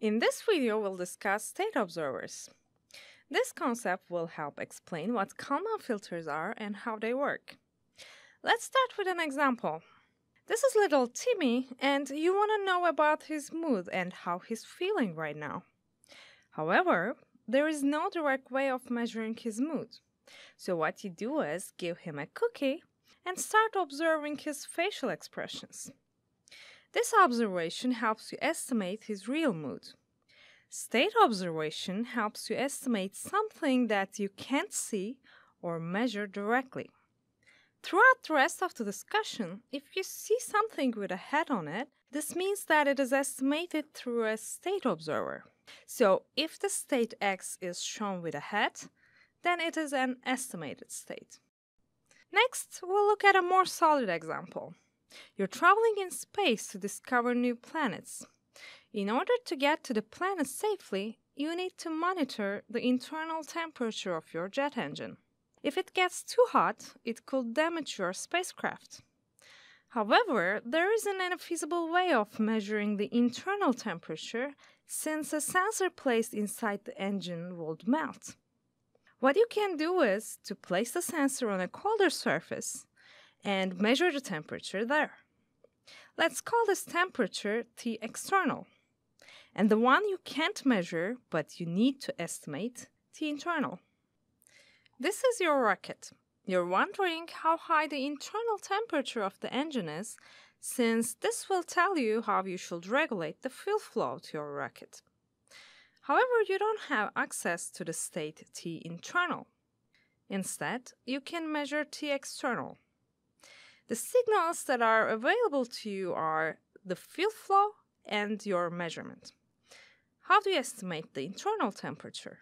In this video, we'll discuss state observers. This concept will help explain what Kalman filters are and how they work. Let's start with an example. This is little Timmy, and you want to know about his mood and how he's feeling right now. However, there is no direct way of measuring his mood. So, what you do is give him a cookie and start observing his facial expressions. This observation helps you estimate his real mood. State observation helps you estimate something that you can't see or measure directly. Throughout the rest of the discussion, if you see something with a hat on it, this means that it is estimated through a state observer. So if the state X is shown with a hat, then it is an estimated state. Next, we'll look at a more solid example. You're traveling in space to discover new planets. In order to get to the planet safely, you need to monitor the internal temperature of your jet engine. If it gets too hot, it could damage your spacecraft. However, there isn't any feasible way of measuring the internal temperature since a sensor placed inside the engine would melt. What you can do is to place the sensor on a colder surface and measure the temperature there. Let's call this temperature T external. And the one you can't measure but you need to estimate, T internal. This is your rocket. You're wondering how high the internal temperature of the engine is, since this will tell you how you should regulate the fuel flow to your rocket. However, you don't have access to the state T internal. Instead, you can measure T external. The signals that are available to you are the fuel flow and your measurement. How do you estimate the internal temperature?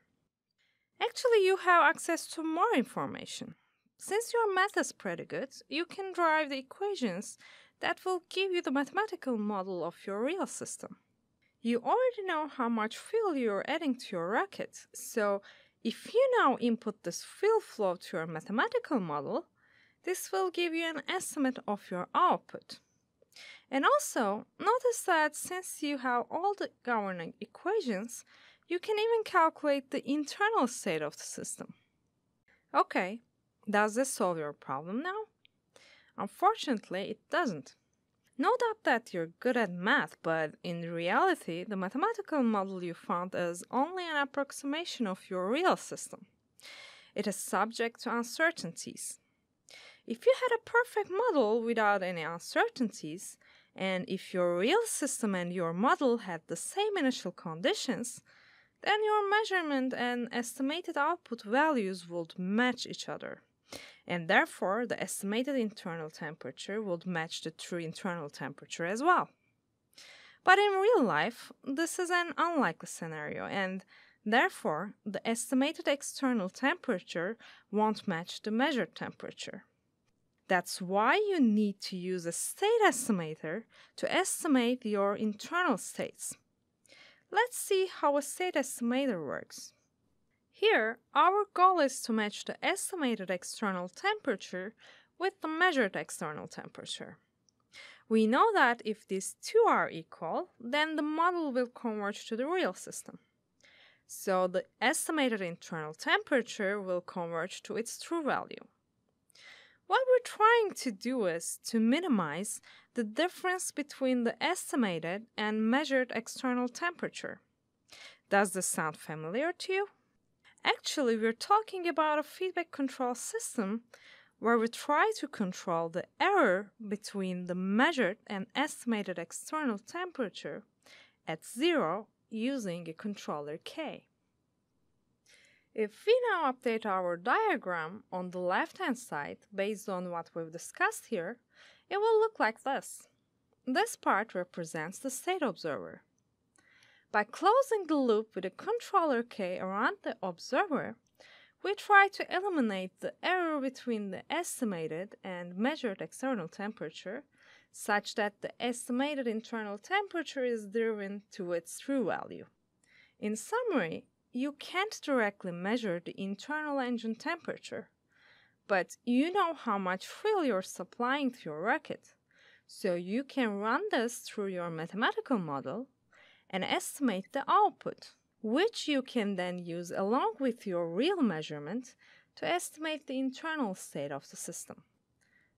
Actually, you have access to more information. Since your math is pretty good, you can derive the equations that will give you the mathematical model of your real system. You already know how much fuel you're adding to your rocket, so if you now input this fuel flow to your mathematical model, this will give you an estimate of your output. And also, notice that since you have all the governing equations, you can even calculate the internal state of the system. Okay, does this solve your problem now? Unfortunately, it doesn't. No doubt that you're good at math, but in reality, the mathematical model you found is only an approximation of your real system. It is subject to uncertainties. If you had a perfect model without any uncertainties, and if your real system and your model had the same initial conditions, then your measurement and estimated output values would match each other. And therefore, the estimated internal temperature would match the true internal temperature as well. But in real life, this is an unlikely scenario, and therefore, the estimated external temperature won't match the measured temperature. That's why you need to use a state estimator to estimate your internal states. Let's see how a state estimator works. Here, our goal is to match the estimated external temperature with the measured external temperature. We know that if these two are equal, then the model will converge to the real system. So the estimated internal temperature will converge to its true value. What we're trying to do is to minimize the difference between the estimated and measured external temperature. Does this sound familiar to you? Actually, we're talking about a feedback control system where we try to control the error between the measured and estimated external temperature at zero using a controller K. If we now update our diagram on the left hand side based on what we've discussed here, it will look like this. This part represents the state observer. By closing the loop with a controller K around the observer, we try to eliminate the error between the estimated and measured external temperature such that the estimated internal temperature is driven to its true value. In summary, you can't directly measure the internal engine temperature, but you know how much fuel you're supplying to your rocket. So you can run this through your mathematical model and estimate the output, which you can then use along with your real measurement to estimate the internal state of the system.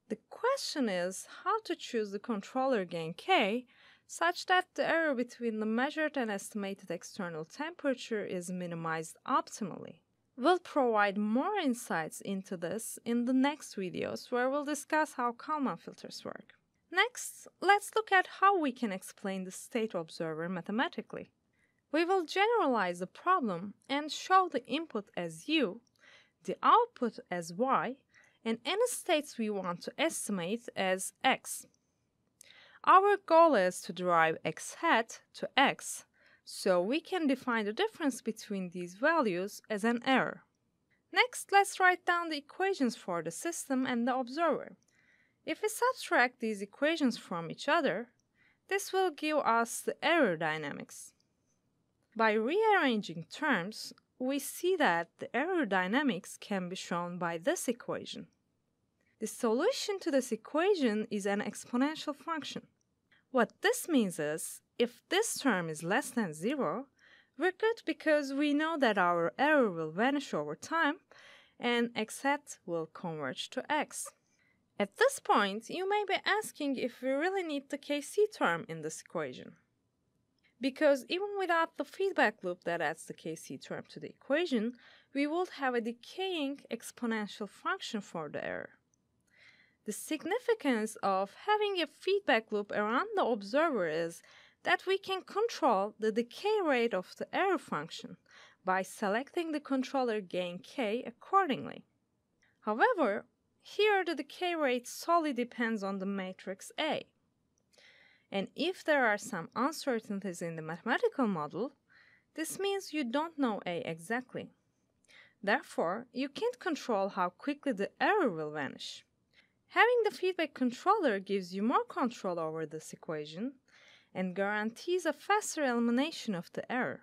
The question is how to choose the controller gain K such that the error between the measured and estimated external temperature is minimized optimally. We'll provide more insights into this in the next videos where we'll discuss how Kalman filters work. Next, let's look at how we can explain the state observer mathematically. We will generalize the problem and show the input as u, the output as y, and any states we want to estimate as x. Our goal is to derive x hat to x, so we can define the difference between these values as an error. Next, let's write down the equations for the system and the observer. If we subtract these equations from each other, this will give us the error dynamics. By rearranging terms, we see that the error dynamics can be shown by this equation. The solution to this equation is an exponential function. What this means is, if this term is less than zero, we're good because we know that our error will vanish over time and x hat will converge to x. At this point, you may be asking if we really need the Kc term in this equation. Because even without the feedback loop that adds the Kc term to the equation, we would have a decaying exponential function for the error. The significance of having a feedback loop around the observer is that we can control the decay rate of the error function by selecting the controller gain k accordingly. However, here, the decay rate solely depends on the matrix A. And if there are some uncertainties in the mathematical model, this means you don't know A exactly. Therefore, you can't control how quickly the error will vanish. Having the feedback controller gives you more control over this equation and guarantees a faster elimination of the error.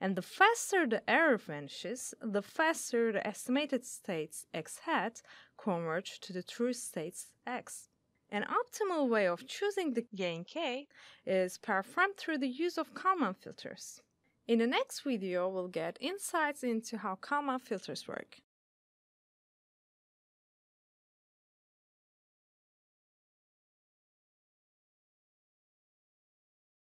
And the faster the error vanishes, the faster the estimated states x hat converge to the true states x. An optimal way of choosing the gain k is performed through the use of Kalman filters. In the next video, we'll get insights into how Kalman filters work.